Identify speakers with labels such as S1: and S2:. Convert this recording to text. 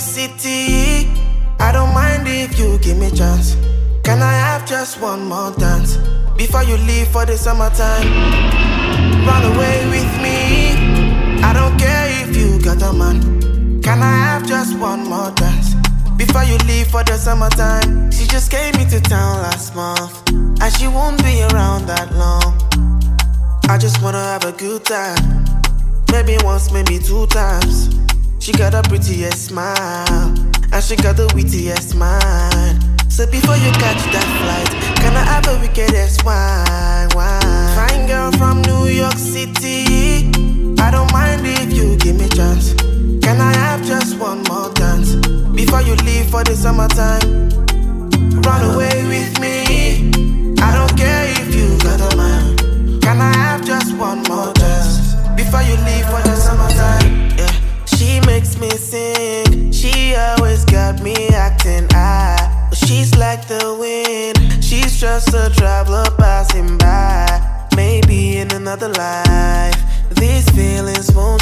S1: City. I don't mind if you give me chance. Can I have just one more dance before you leave for the summertime? Run away with me. I don't care if you got a man. Can I have just one more dance before you leave for the summertime? She just came into town last month, and she won't be around that long. I just wanna have a good time. Maybe once, maybe two times. She got a prettiest smile, and she got the wittiest mind. So before you catch that flight, can I have a wickedest wine? wine? Fine girl from New York City. I don't mind if you give me chance. Can I have just one more dance before you leave for the summertime? Run away with me. I don't care if you got a man. Can I have just one more dance before you leave for the summertime? Yeah, makes me sing. She always got me acting high. But she's like the wind. She's just a traveler passing by. Maybe in another life, these feelings won't